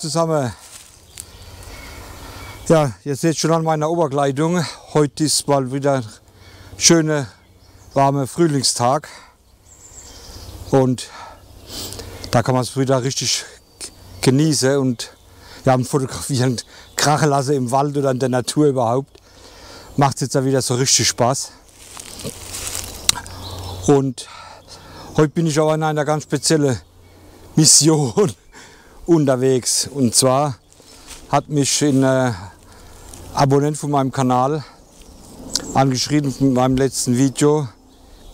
Zusammen. Ja, ihr seht schon an meiner Oberkleidung. Heute ist mal wieder ein schöner, warmer Frühlingstag. Und da kann man es wieder richtig genießen und ja, am Fotografieren krachen lassen im Wald oder in der Natur überhaupt. Macht es jetzt ja wieder so richtig Spaß. Und heute bin ich auch in einer ganz speziellen Mission unterwegs. Und zwar hat mich ein äh, Abonnent von meinem Kanal angeschrieben mit meinem letzten Video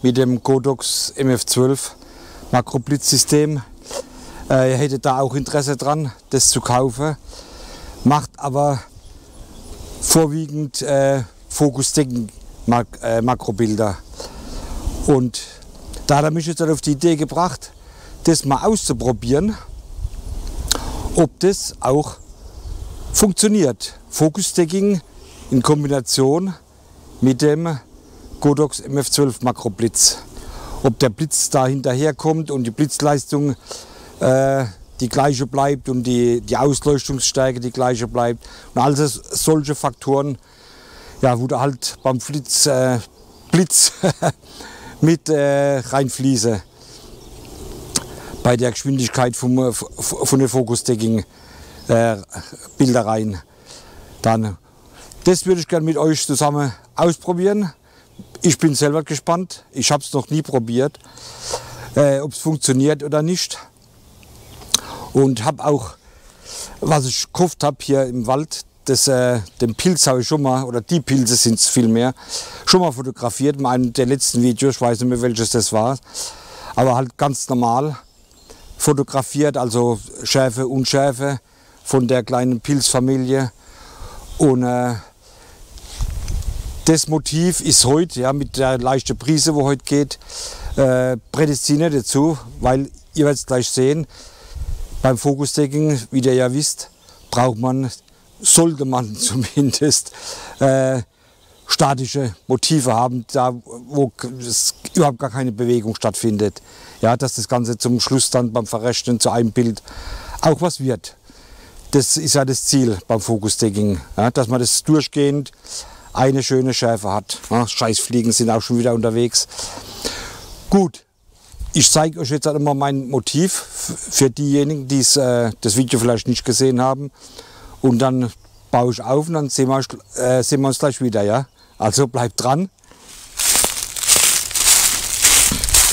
mit dem Godox MF12 Makroblitzsystem. Äh, er hätte da auch Interesse dran, das zu kaufen, macht aber vorwiegend äh, Fokusdecken -Mak äh, Makrobilder. Und da hat er mich jetzt auf die Idee gebracht, das mal auszuprobieren ob das auch funktioniert. Focus-Stacking in Kombination mit dem Godox MF12 Makroblitz. Ob der Blitz da hinterherkommt und die Blitzleistung äh, die gleiche bleibt und die, die Ausleuchtungsstärke die gleiche bleibt. Und all das, solche Faktoren, ja, wo da halt beim Blitz, äh, Blitz mit äh, reinfließen bei der Geschwindigkeit vom, von den Focus-Decking äh, Bildereien. Dann, das würde ich gerne mit euch zusammen ausprobieren. Ich bin selber gespannt. Ich habe es noch nie probiert, äh, ob es funktioniert oder nicht. Und habe auch, was ich gekauft habe hier im Wald, das, äh, den Pilz habe ich schon mal, oder die Pilze sind es vielmehr, schon mal fotografiert in einem der letzten Videos, ich weiß nicht mehr welches das war. Aber halt ganz normal fotografiert, also Schärfe, Unschärfe von der kleinen Pilzfamilie. Und äh, das Motiv ist heute, ja, mit der leichten Prise, wo heute geht, äh, prädestiniert dazu, weil ihr werdet es gleich sehen, beim Fokusdecking, wie ihr ja wisst, braucht man, sollte man zumindest, äh, statische Motive haben, da wo überhaupt gar keine Bewegung stattfindet. Ja, dass das Ganze zum Schluss dann beim Verrechnen zu einem Bild auch was wird. Das ist ja das Ziel beim Fokusdecking, ja, dass man das durchgehend eine schöne Schärfe hat. Ja, Scheißfliegen sind auch schon wieder unterwegs. Gut, ich zeige euch jetzt einmal mein Motiv für diejenigen, die äh, das Video vielleicht nicht gesehen haben. Und dann baue ich auf und dann sehen wir, äh, sehen wir uns gleich wieder. Ja? Also bleibt dran.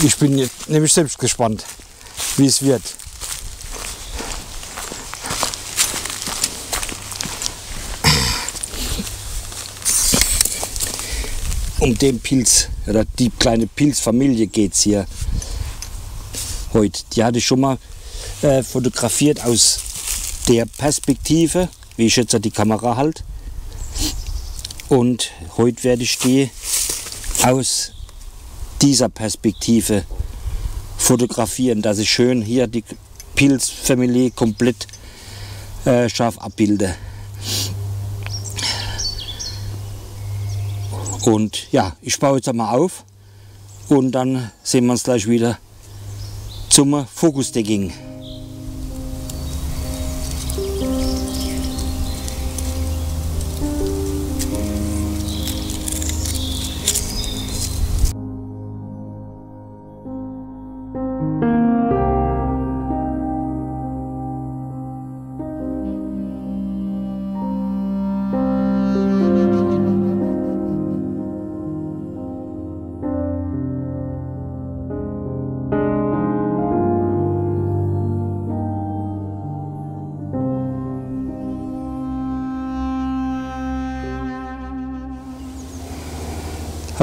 Ich bin jetzt nämlich selbst gespannt, wie es wird. Um den Pilz oder die kleine Pilzfamilie geht es hier heute. Die hatte ich schon mal äh, fotografiert aus der Perspektive, wie ich jetzt die Kamera halte. Und heute werde ich die aus dieser Perspektive fotografieren, dass ich schön hier die Pilzfamilie komplett äh, scharf abbilde. Und ja, ich baue jetzt einmal auf und dann sehen wir uns gleich wieder zum Fokusdecking.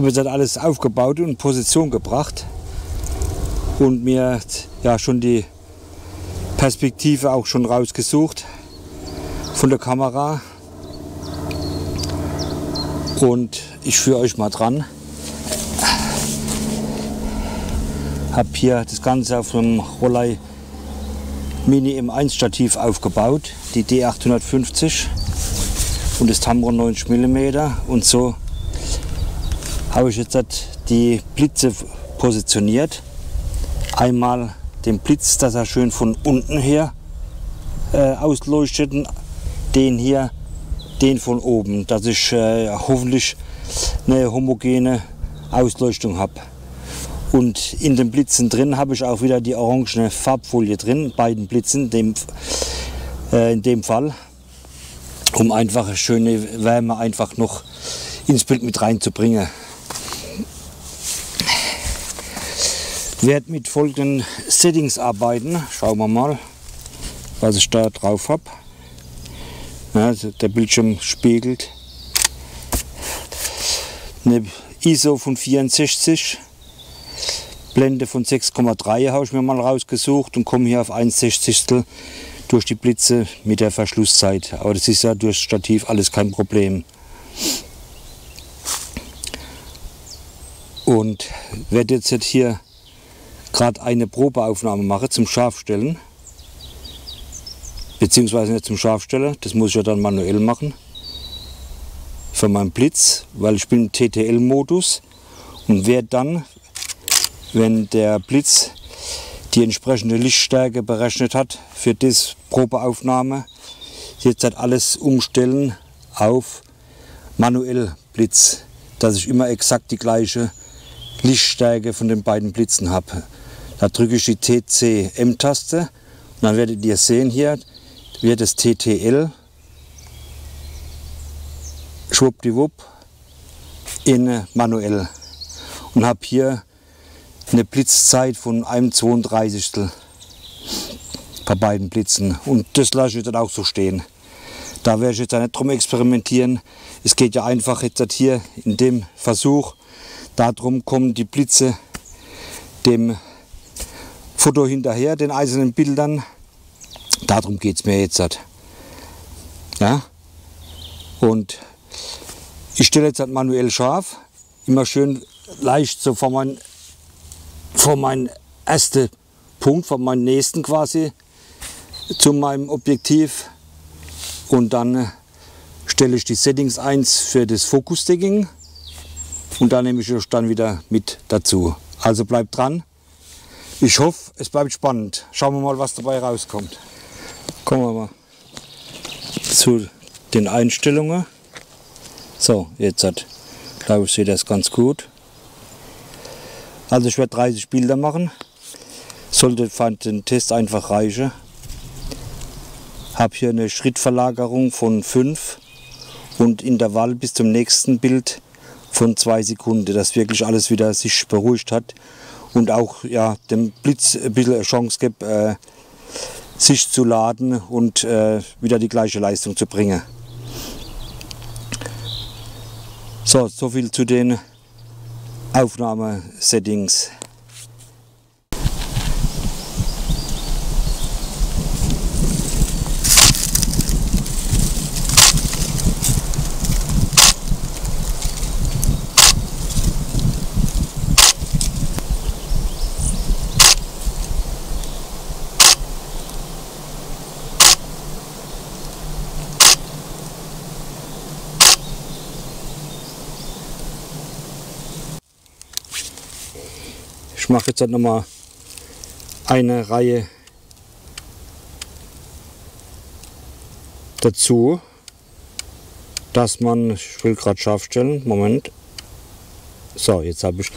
Habe jetzt alles aufgebaut und in Position gebracht und mir ja schon die Perspektive auch schon rausgesucht von der Kamera und ich führe euch mal dran. Habe hier das Ganze auf einem Rollei Mini M1 Stativ aufgebaut, die D850 und das Tamron 90 mm und so habe ich jetzt die Blitze positioniert. Einmal den Blitz, dass er schön von unten her äh, ausleuchteten, den hier, den von oben, dass ich äh, hoffentlich eine homogene Ausleuchtung habe. Und in den Blitzen drin habe ich auch wieder die orangene Farbfolie drin, beiden Blitzen, dem, äh, in dem Fall, um einfach schöne Wärme einfach noch ins Bild mit reinzubringen. Werde mit folgenden Settings arbeiten. Schauen wir mal, was ich da drauf habe. Ja, der Bildschirm spiegelt. Eine ISO von 64 Blende von 6,3 habe ich mir mal rausgesucht und komme hier auf 1 Sechzigstel durch die Blitze mit der Verschlusszeit. Aber das ist ja durch Stativ alles kein Problem. Und werde jetzt hier gerade eine Probeaufnahme machen zum Scharfstellen. Beziehungsweise nicht zum Scharfstellen, das muss ich ja dann manuell machen. Für meinen Blitz, weil ich bin im TTL-Modus und werde dann wenn der Blitz die entsprechende Lichtstärke berechnet hat für das Probeaufnahme, jetzt halt alles umstellen auf manuell Blitz, dass ich immer exakt die gleiche Lichtstärke von den beiden Blitzen habe. Da drücke ich die TCM-Taste und dann werdet ihr sehen hier, wird das TTL schwuppdiwupp in manuell und habe hier eine Blitzzeit von einem 32. bei beiden Blitzen. Und das lasse ich dann auch so stehen. Da werde ich jetzt nicht drum experimentieren. Es geht ja einfach jetzt hier in dem Versuch, darum kommen die Blitze dem Foto hinterher, den einzelnen Bildern. Darum geht es mir jetzt. Ja? Und ich stelle jetzt halt manuell scharf, immer schön leicht so vor meinen von meinem ersten Punkt, von meinem nächsten quasi zu meinem Objektiv und dann äh, stelle ich die Settings ein für das Focus-Stacking und da nehme ich euch dann wieder mit dazu. Also bleibt dran. Ich hoffe, es bleibt spannend. Schauen wir mal, was dabei rauskommt. Kommen wir mal zu den Einstellungen. So, jetzt hat, glaube ich, seht das ganz gut. Also ich werde 30 Bilder machen. Sollte für den Test einfach reichen. Habe hier eine Schrittverlagerung von 5 und Intervall bis zum nächsten Bild von 2 Sekunden, dass wirklich alles wieder sich beruhigt hat und auch ja, dem Blitz ein bisschen eine Chance gibt, äh, sich zu laden und äh, wieder die gleiche Leistung zu bringen. So, so viel zu den Aufnahmesettings. Mache jetzt halt noch mal eine Reihe dazu, dass man, ich will gerade scharf stellen, Moment, so jetzt habe ich,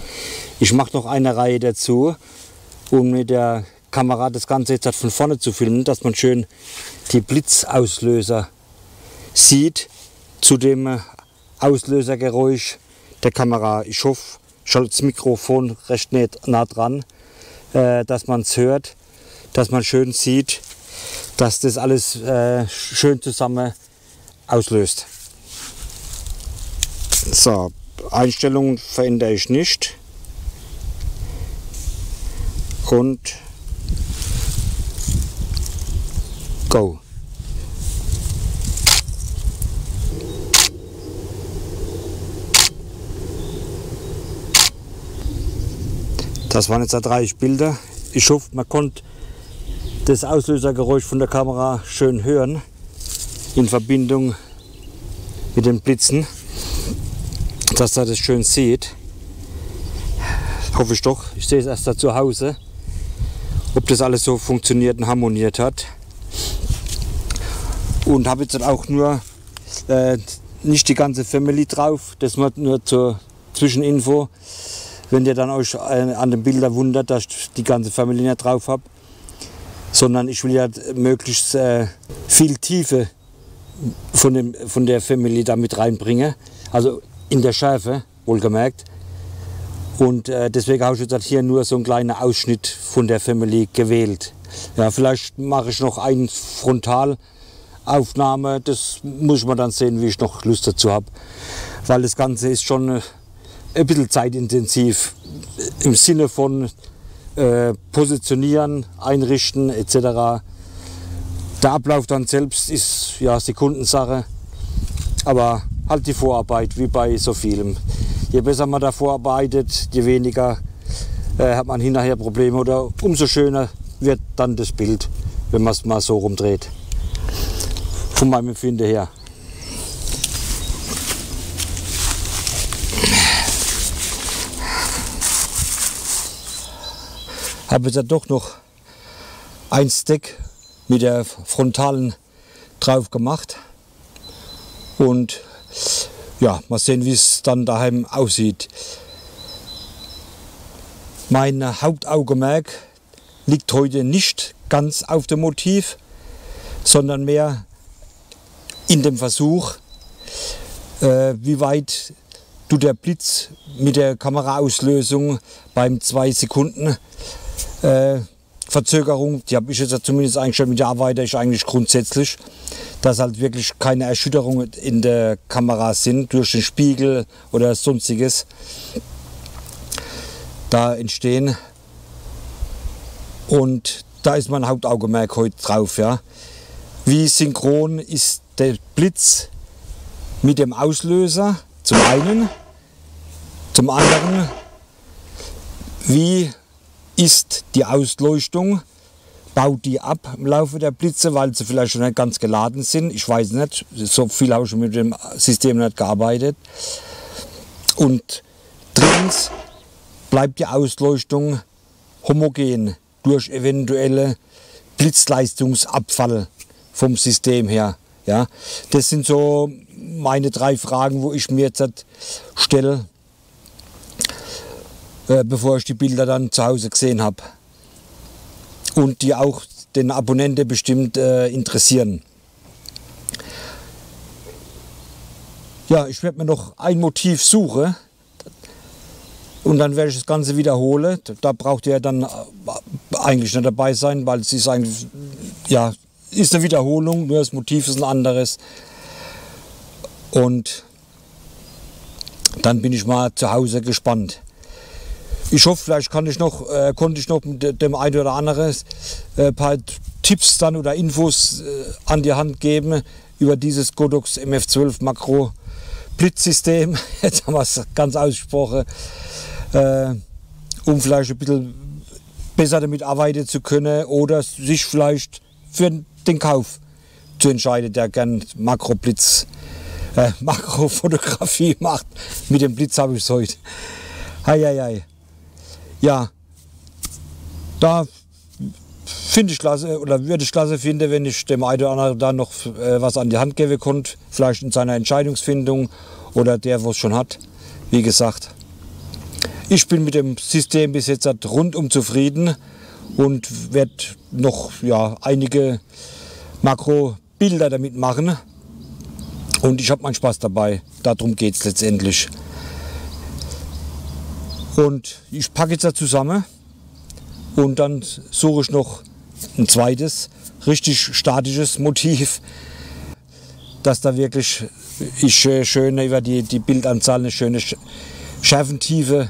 ich mache noch eine Reihe dazu, um mit der Kamera das Ganze jetzt halt von vorne zu filmen, dass man schön die Blitzauslöser sieht zu dem Auslösergeräusch der Kamera. Ich hoffe, schon das Mikrofon recht nah dran, äh, dass man es hört, dass man schön sieht, dass das alles äh, schön zusammen auslöst. So, Einstellungen verändere ich nicht. Und go. Das waren jetzt 30 Bilder. Ich hoffe, man konnte das Auslösergeräusch von der Kamera schön hören in Verbindung mit den Blitzen, dass ihr das schön sieht. Hoffe ich doch. Ich sehe es erst da zu Hause, ob das alles so funktioniert und harmoniert hat. und habe jetzt auch nur äh, nicht die ganze Family drauf. Das nur zur Zwischeninfo. Wenn ihr dann euch äh, an den Bildern wundert, dass ich die ganze Familie nicht drauf habe. Sondern ich will ja möglichst äh, viel Tiefe von, dem, von der Family da mit reinbringen. Also in der Schärfe, wohlgemerkt. Und äh, deswegen habe ich jetzt hier nur so einen kleinen Ausschnitt von der Family gewählt. Ja, vielleicht mache ich noch eine Frontalaufnahme. Das muss man dann sehen, wie ich noch Lust dazu habe. Weil das Ganze ist schon äh, ein bisschen zeitintensiv im Sinne von äh, Positionieren, Einrichten etc. Der Ablauf dann selbst ist ja Sekundensache, aber halt die Vorarbeit, wie bei so vielem. Je besser man da vorarbeitet, je weniger äh, hat man hinterher Probleme oder umso schöner wird dann das Bild, wenn man es mal so rumdreht. Von meinem Empfinden her. Habe jetzt ja doch noch ein Stack mit der frontalen drauf gemacht. Und ja, mal sehen, wie es dann daheim aussieht. Mein Hauptaugenmerk liegt heute nicht ganz auf dem Motiv, sondern mehr in dem Versuch, äh, wie weit du der Blitz mit der Kameraauslösung beim 2 Sekunden äh, Verzögerung, die habe ich jetzt zumindest eingestellt, mit der arbeite ich eigentlich grundsätzlich, dass halt wirklich keine Erschütterungen in der Kamera sind durch den Spiegel oder sonstiges da entstehen. Und da ist mein Hauptaugenmerk heute drauf. Ja. Wie synchron ist der Blitz mit dem Auslöser zum einen, zum anderen, wie ist die Ausleuchtung, baut die ab im Laufe der Blitze, weil sie vielleicht schon nicht ganz geladen sind. Ich weiß nicht, so viel habe ich mit dem System nicht gearbeitet. Und drittens bleibt die Ausleuchtung homogen durch eventuelle Blitzleistungsabfall vom System her. Ja, das sind so meine drei Fragen, wo ich mir jetzt stelle, äh, bevor ich die Bilder dann zu Hause gesehen habe. Und die auch den Abonnenten bestimmt äh, interessieren. Ja, ich werde mir noch ein Motiv suchen und dann werde ich das Ganze wiederholen. Da braucht ihr dann äh, eigentlich nicht dabei sein, weil es ist eigentlich, ja, ist eine Wiederholung, nur das Motiv ist ein anderes. Und dann bin ich mal zu Hause gespannt. Ich hoffe, vielleicht kann ich noch, äh, konnte ich noch dem einen oder anderen äh, paar Tipps dann oder Infos äh, an die Hand geben über dieses Godox MF12 Makro Blitzsystem. Jetzt haben wir es ganz ausgesprochen äh, um vielleicht ein bisschen besser damit arbeiten zu können oder sich vielleicht für den Kauf zu entscheiden, der gern Makroblitz, äh, Makrofotografie macht. Mit dem Blitz habe ich es heute. Hei, hei, hei. Ja, da finde ich klasse oder würde ich klasse finden, wenn ich dem einen oder anderen da noch äh, was an die Hand geben konnte, vielleicht in seiner Entscheidungsfindung oder der, wo es schon hat. Wie gesagt, ich bin mit dem System bis jetzt rundum zufrieden und werde noch ja, einige Makrobilder damit machen. Und ich habe meinen Spaß dabei. Darum geht es letztendlich. Und ich packe jetzt da zusammen und dann suche ich noch ein zweites, richtig statisches Motiv, dass da wirklich ich äh, schön über die, die Bildanzahl eine schöne Schärfentiefe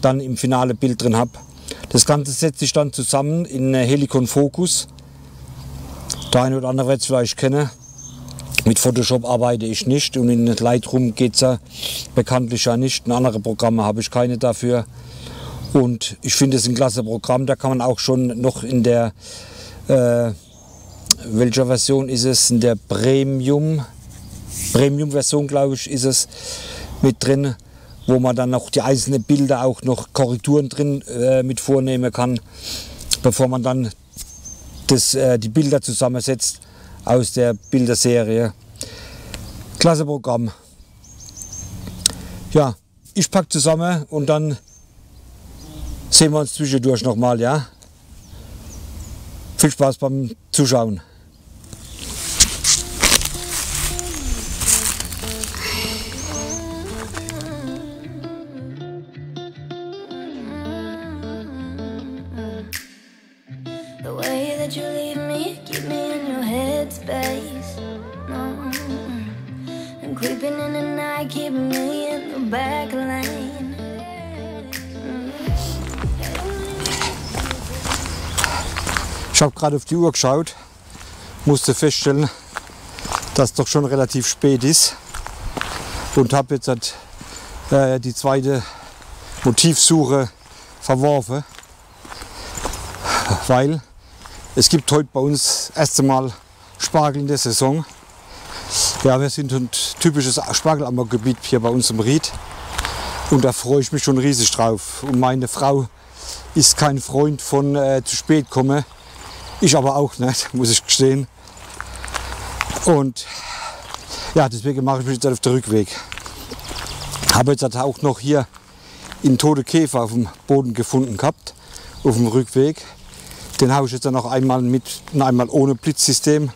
dann im finale Bild drin habe. Das Ganze setzt sich dann zusammen in Helicon Focus. Der eine oder andere wird es vielleicht kennen. Mit Photoshop arbeite ich nicht und in Lightroom geht es ja bekanntlich ja nicht. In andere Programme habe ich keine dafür. Und ich finde es ein klasse Programm. Da kann man auch schon noch in der, äh, welcher Version ist es? In der Premium, Premium Version glaube ich ist es mit drin wo man dann noch die einzelnen Bilder auch noch Korrekturen drin äh, mit vornehmen kann, bevor man dann das, äh, die Bilder zusammensetzt. Aus der Bilderserie. Klasse Programm. Ja, ich packe zusammen und dann sehen wir uns zwischendurch nochmal, ja? Viel Spaß beim Zuschauen. Creeping in the night, keeping me in the back lane. Ich habe gerade auf die Uhr geschaut, musste feststellen, dass es doch schon relativ spät ist und habe jetzt halt, äh, die zweite Motivsuche verworfen, weil es gibt heute bei uns das erste Mal Spargel in der Saison. Ja, wir sind ein typisches Spargelammergebiet hier bei uns im Ried und da freue ich mich schon riesig drauf. Und meine Frau ist kein Freund von äh, zu spät kommen. Ich aber auch nicht, muss ich gestehen. Und ja, deswegen mache ich mich jetzt auf den Rückweg. Habe jetzt auch noch hier einen toten Käfer auf dem Boden gefunden gehabt, auf dem Rückweg. Den habe ich jetzt dann noch einmal mit einmal ohne Blitzsystem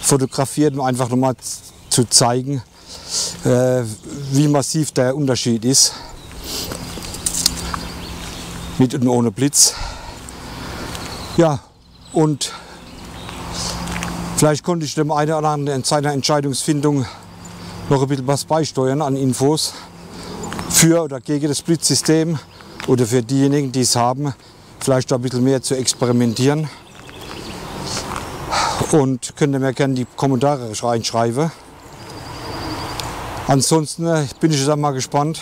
fotografiert, um einfach nochmal zu zeigen, äh, wie massiv der Unterschied ist. Mit und ohne Blitz. Ja, und vielleicht konnte ich dem einen oder anderen in seiner Entscheidungsfindung noch ein bisschen was beisteuern an Infos für oder gegen das Blitzsystem oder für diejenigen, die es haben, vielleicht ein bisschen mehr zu experimentieren. Und könnt ihr mir gerne die Kommentare reinschreiben. Ansonsten äh, bin ich dann mal gespannt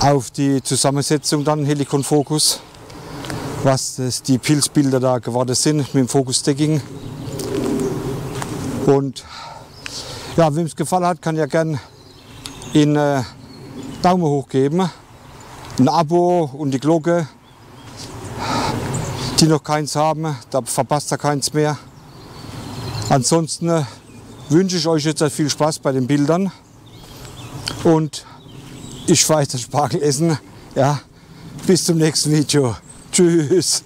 auf die Zusammensetzung dann Helikon Focus was das, die Pilzbilder da geworden sind mit dem Focus-Stacking. Und ja, wem es gefallen hat, kann ja gern einen äh, Daumen hoch geben, ein Abo und die Glocke. Die noch keins haben, da verpasst ihr keins mehr. Ansonsten äh, wünsche ich euch jetzt viel Spaß bei den Bildern und ich fahre jetzt Spargel essen. Ja, bis zum nächsten Video. Tschüss.